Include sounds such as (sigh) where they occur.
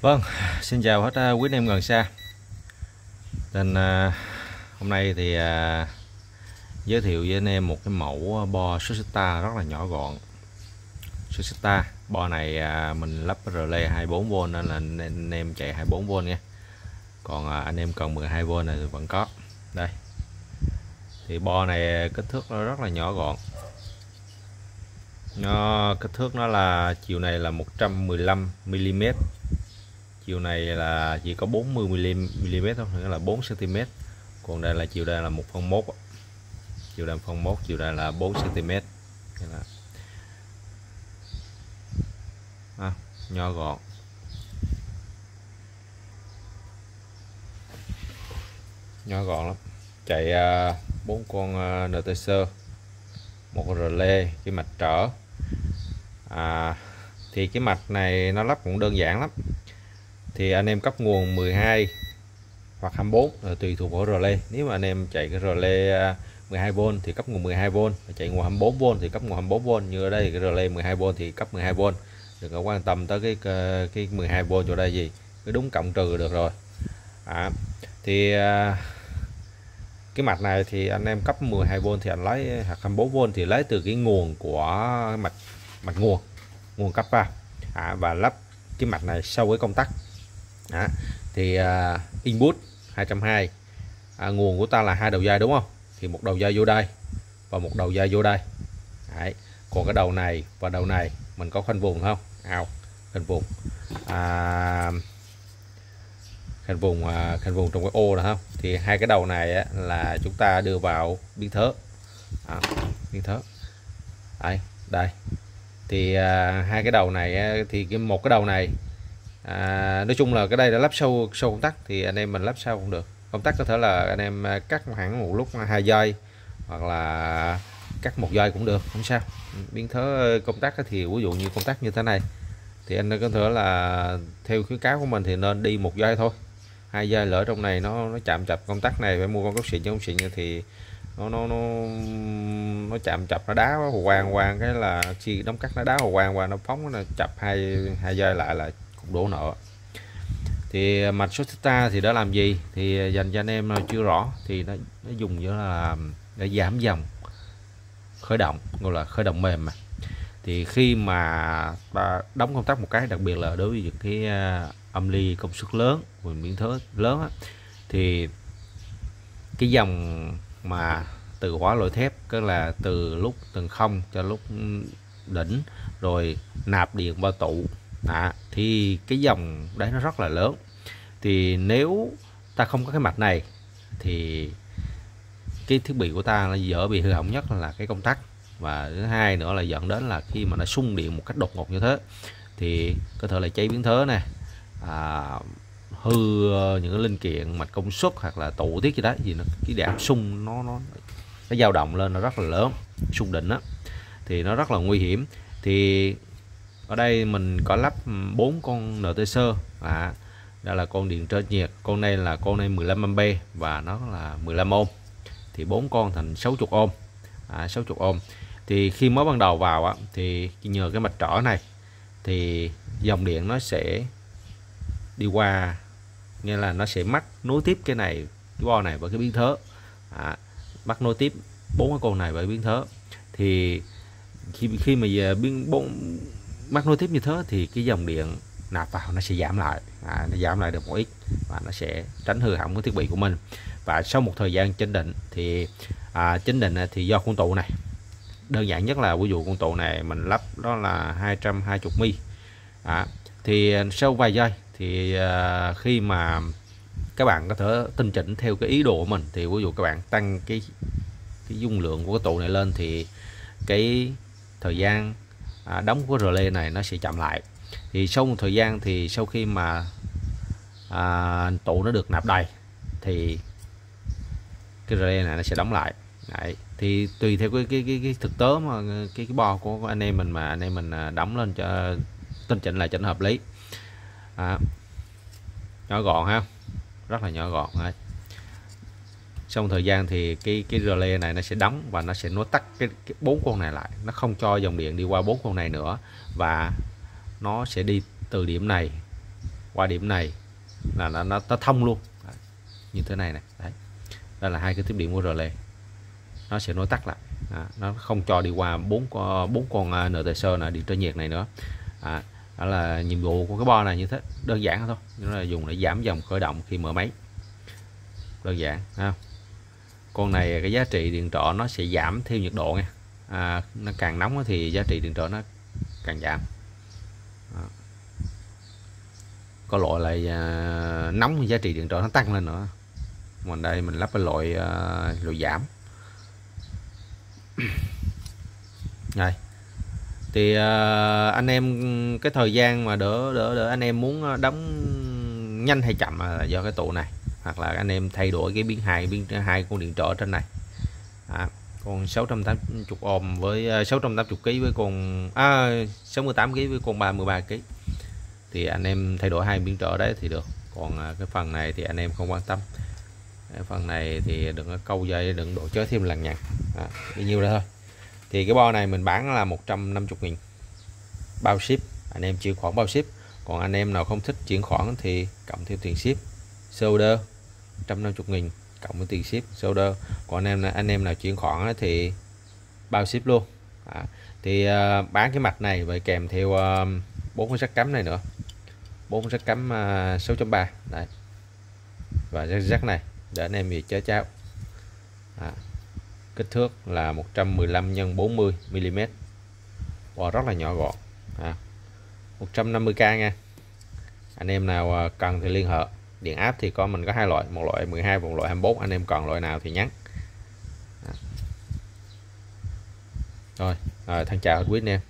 Vâng, xin chào hết à, quý anh em gần xa. Nên à, hôm nay thì à, giới thiệu với anh em một cái mẫu à, bo Susita rất là nhỏ gọn. Susita, bo này à, mình lắp relay 24V nên là anh em chạy 24V nha. Còn à, anh em cần 12V này thì vẫn có. Đây. Thì bo này kích thước nó rất là nhỏ gọn. Nó kích thước nó là chiều này là 115 mm chiều này là chỉ có 40 mm thôi nghĩa là 4 cm còn đây là chiều đây là 1 phần 1 chiều đây phần 1 chiều đây là 4 cm là à, nho gọn. Nho gọn lắm. Chạy à, bốn con à, NTC một relay cái mạch trở. À, thì cái mạch này nó lắp cũng đơn giản lắm thì anh em cấp nguồn 12 hoặc 24 là tùy thuộc vào relay nếu mà anh em chạy cái relay à, 12V thì cấp nguồn 12V chạy nguồn 24V thì cấp nguồn 24V như ở đây cái relay 12V thì cấp 12V đừng có quan tâm tới cái cái 12V chỗ đây gì cái đúng cộng trừ được rồi. À, thì à, cái mạch này thì anh em cấp 12V thì anh lấy hoặc 24V thì lấy từ cái nguồn của mạch mạch nguồn nguồn cấp vào à, và lắp cái mạch này sau cái công tắc đó. thì uh, input 220 à, nguồn của ta là hai đầu dây đúng không? Thì một đầu dây vô đây và một đầu dây vô đây. Đấy. còn cái đầu này và đầu này mình có khoanh vùng không? Ao khoanh vùng. À, khoanh vùng à, khoanh vùng trong cái ô này không? Thì hai cái đầu này á, là chúng ta đưa vào biến thớ. À, biến thớ. Đây đây. Thì à, hai cái đầu này á, thì cái một cái đầu này à, nói chung là cái đây đã lắp sâu sâu công tắc thì anh em mình lắp sau cũng được. Công tắc có thể là anh em à, cắt hẳn một lúc hai giây hoặc là cắt một giây cũng được không sao. Biến thớ ờ, công tắc thì ví dụ như công tắc như thế này thì anh có thể là theo khuyến cáo của mình thì nên đi một giây thôi. Hai giây lỡ trong này nó nó chạm chập công tắc này phải mua con gốc xịn trong xịn thì nó nó nó nó chạm chập nó đá hồ hoàng cái là khi đóng cắt nó đá hồ hoàng nó phóng nó chập hai hai giây lại là đổ nợ. Thì à, mạch số theta thì đã làm gì? Thì à, dành cho anh em à, chưa rõ thì nó, nó dùng như là để giảm dòng khởi động gọi là khởi động mềm mà. Thì khi mà ta đóng công tắc một cái đặc biệt là đối với những cái âm ly công suất lớn và miễn thớ lớn á, thì cái dòng mà từ hóa loại thép tức là từ lúc từng không cho lúc đỉnh rồi nạp điện vào tụ à, thì cái dòng đấy nó rất là lớn. Thì nếu ta không có cái mạch này thì cái thiết bị của ta là dở bị hư hỏng nhất là cái công tắc. Và thứ hai nữa là dẫn đến là khi mà nó xung điện một cách đột ngột như thế thì có thể là cháy biến thớ nè à, hư những cái linh kiện mạch công suất hoặc là tụ tiết gì đó gì nó cái đạp xung nó nó nó dao động lên nó rất là lớn xung định á thì nó rất là nguy hiểm. Thì ở đây mình có lắp ừ, bốn con NTC à, đây là con điện trở nhiệt. Con này là con này 15 A và nó là 15 ohm. Thì bốn con thành 60 ohm. À, 60 ohm. Thì khi mới ban đầu vào á, thì nhờ cái mạch trở này thì dòng điện nó sẽ đi qua nghĩa là nó sẽ mắc nối tiếp cái này cái bo này với cái biến thớ. À, mắc nối tiếp bốn cái con này với biến thớ. Thì khi khi mà về biến bốn mắc nối tiếp như thế thì cái dòng điện nạp vào nó sẽ giảm lại. À, nó giảm lại được một ít và nó sẽ tránh hư hỏng cái thiết bị của mình. Và sau một thời gian chỉnh định thì à, chỉnh định thì do con tụ này. Đơn giản nhất là ví dụ con tụ này mình lắp đó là 220 mi. À, thì sau vài giây thì à, khi mà các bạn có thể tinh chỉnh theo cái ý đồ của mình thì ví dụ các bạn tăng cái cái dung lượng của cái tụ này lên thì cái thời gian à, đóng của relay này nó sẽ chậm lại. Thì sau một thời gian thì sau khi mà à, tụ nó được nạp đầy thì cái relay này nó sẽ đóng lại. Đấy. thì tùy theo cái cái cái, cái thực tế mà cái cái bo của anh em mình mà anh em mình à, đóng lên cho tinh chỉnh lại chỉnh hợp lý. À, nhỏ gọn ha rất là nhỏ gọn. Đấy sau thời gian thì cái cái relay này nó sẽ đóng và nó sẽ nối tắt cái, bốn con này lại. Nó không cho dòng điện đi qua bốn con này nữa và nó sẽ đi từ điểm này qua điểm này là nó nó, nó thông luôn. Đấy. như thế này này đấy đây là hai cái tiếp điểm của relay. Nó sẽ nối tắt lại. À, nó không cho đi qua bốn con bốn con à, NTC là điện trở nhiệt này nữa. À, đó là nhiệm vụ của cái bo này như thế. Đơn giản thôi. Nó là dùng để giảm dòng khởi động khi mở máy. Đơn giản ha con này cái giá trị điện trọ nó sẽ giảm theo nhiệt độ nha. À, nó càng nóng thì giá trị điện trở nó càng giảm. Đó. có loại là à, nóng giá trị điện trở nó tăng lên nữa. Còn đây mình lắp cái loại à, loại giảm. (coughs) Này thì à, anh em cái thời gian mà đỡ đỡ đỡ anh em muốn à, đóng nhanh hay chậm là do cái tụ này hoặc là anh em thay đổi cái biến hai biến hai con điện trở trên này. À, con 680 ôm với à, 680 kg với con à, 68 kg với con 33 kg thì anh em thay đổi hai biến trở đấy thì được. Còn à, cái phần này thì anh em không quan tâm. Cái phần này thì đừng có câu dây đừng đổ chớ thêm lần nhặt à, bao nhiêu đó thôi. Thì cái bo này mình bán là 150 nghìn. Bao ship anh em chuyển khoản bao ship. Còn anh em nào không thích chuyển khoản thì cộng thêm tiền ship. Sơ 150 nghìn cộng với tiền ship sơ order còn anh em là anh em nào chuyển khoản thì bao ship luôn. À, thì uh, bán cái mặt này và kèm theo à, bốn uh, con sắt cắm này nữa. Bốn con sắt cắm uh, 6.3 đấy và rắc, rắc này để anh em về chế cháo. À, kích thước là 115 x 40 mm wow, rất là nhỏ gọn. À, 150k nha. Anh em nào à, cần thì liên hệ điện áp thì có mình có hai loại một loại 12 một loại 24 anh em còn loại nào thì nhắn. Rồi, rồi thân chào quý anh em